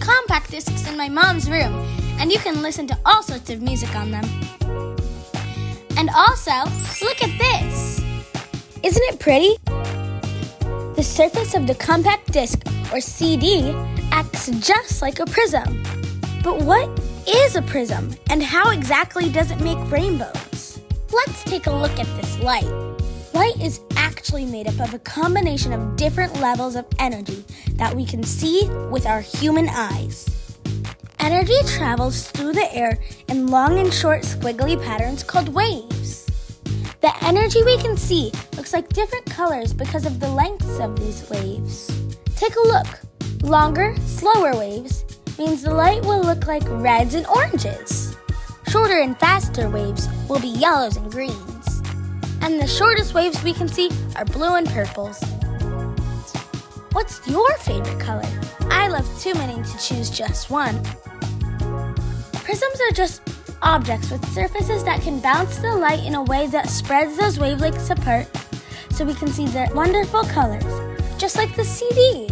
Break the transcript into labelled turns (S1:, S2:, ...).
S1: compact discs in my mom's room, and you can listen to all sorts of music on them. And also, look at this! Isn't it pretty? The surface of the compact disc, or CD, acts just like a prism. But what is a prism, and how exactly does it make rainbows? Let's take a look at this light. Light is actually made up of a combination of different levels of energy that we can see with our human eyes. Energy travels through the air in long and short squiggly patterns called waves. The energy we can see looks like different colors because of the lengths of these waves. Take a look. Longer, slower waves means the light will look like reds and oranges. Shorter and faster waves will be yellows and greens and the shortest waves we can see are blue and purples. What's your favorite color? I love too many to choose just one. Prisms are just objects with surfaces that can bounce the light in a way that spreads those wavelengths apart so we can see their wonderful colors, just like the CD.